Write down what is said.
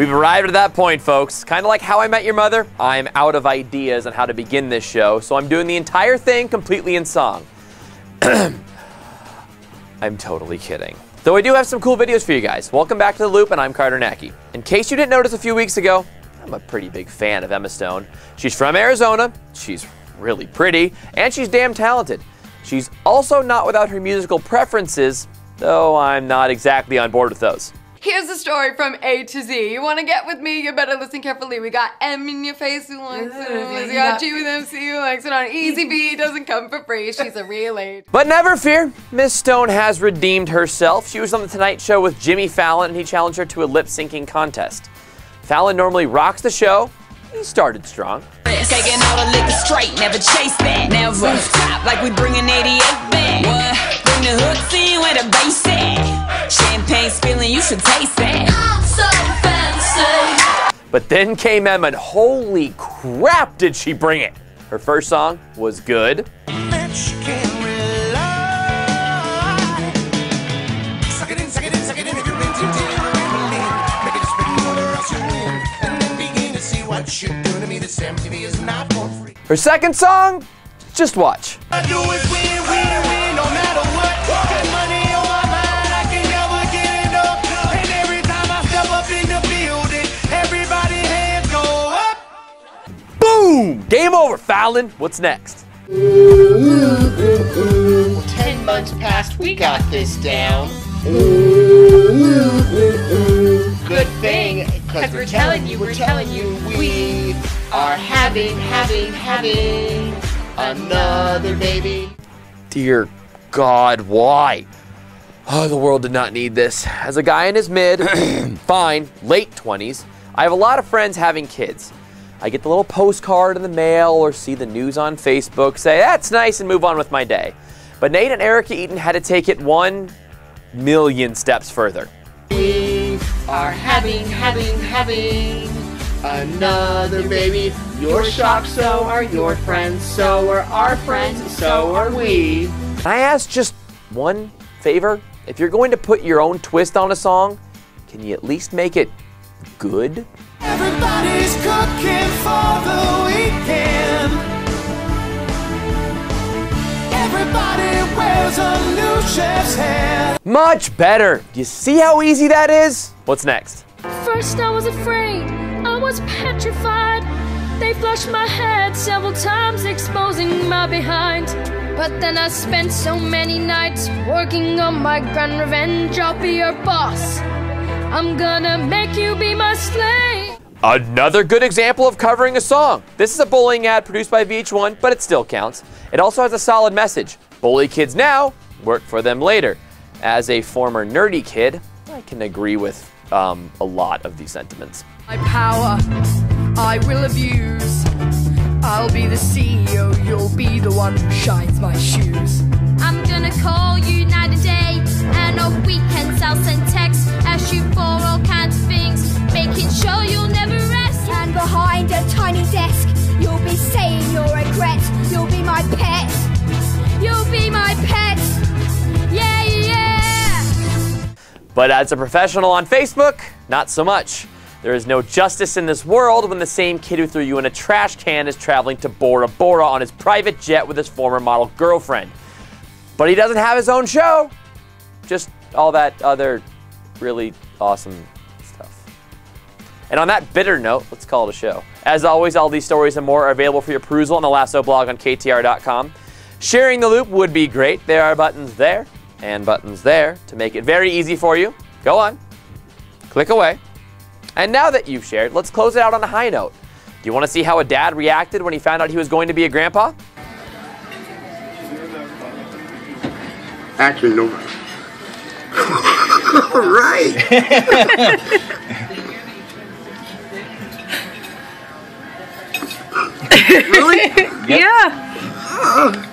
We've arrived at that point, folks. Kind of like how I met your mother, I'm out of ideas on how to begin this show, so I'm doing the entire thing completely in song. I'm totally kidding. Though I do have some cool videos for you guys. Welcome back to The Loop, and I'm Carter Nacky. In case you didn't notice a few weeks ago, I'm a pretty big fan of Emma Stone. She's from Arizona, she's really pretty, and she's damn talented. She's also not without her musical preferences, though I'm not exactly on board with those. Here's the story from A to Z. You want to get with me? You better listen carefully. We got M in your face who likes it. We got G with MC who likes it on Easy B. Doesn't come for free. She's a real lady. But never fear, Miss Stone has redeemed herself. She was on The Tonight Show with Jimmy Fallon, and he challenged her to a lip syncing contest. Fallon normally rocks the show. He started strong. Taking all the liquor straight, never chase that. Now rooftop like we bringing 88 back. What? The hooks in where the bass. Champagne spilling, you should taste that. I'm so fancy. But then came Emma, and holy crap, did she bring it! Her first song was good. Her second song, just watch. Game over, Fallon. What's next? Ten months past, we got this down. Good thing, cause we're telling you, we're telling you, we are having, having, having another baby. Dear God, why? Oh, the world did not need this. As a guy in his mid, fine, late 20s, I have a lot of friends having kids. I get the little postcard in the mail or see the news on Facebook, say, that's nice, and move on with my day. But Nate and Erica Eaton had to take it one million steps further. We are having, having, having another baby. You're shocked, so are your friends, so are our friends, so are we. Can I ask just one favor? If you're going to put your own twist on a song, can you at least make it good? Everybody's cooking chef's hat. Much better. Do you see how easy that is? What's next? First I was afraid, I was petrified. They flushed my head several times, exposing my behind. But then I spent so many nights working on my grand revenge. I'll be your boss. I'm gonna make you be my slave. Another good example of covering a song. This is a bullying ad produced by VH1, but it still counts. It also has a solid message. Bully kids now, work for them later. As a former nerdy kid, I can agree with um, a lot of these sentiments. My power, I will abuse. I'll be the CEO, you'll be the one who shines my shoes. I'm gonna call you night and day, and on weekends I'll send texts, ask you for all kinds of things, making sure you'll never rest. And behind a tiny desk, you'll be saying your regrets. You'll be my pet. But as a professional on Facebook, not so much. There is no justice in this world when the same kid who threw you in a trash can is traveling to Bora Bora on his private jet with his former model girlfriend. But he doesn't have his own show. Just all that other really awesome stuff. And on that bitter note, let's call it a show. As always, all these stories and more are available for your perusal on the Lasso blog on KTR.com. Sharing the loop would be great. There are buttons there and buttons there to make it very easy for you. Go on, click away. And now that you've shared, let's close it out on a high note. Do you want to see how a dad reacted when he found out he was going to be a grandpa? Actually, no. right. really? Yeah. Ah.